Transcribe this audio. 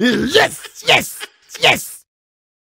Yes! Yes! Yes!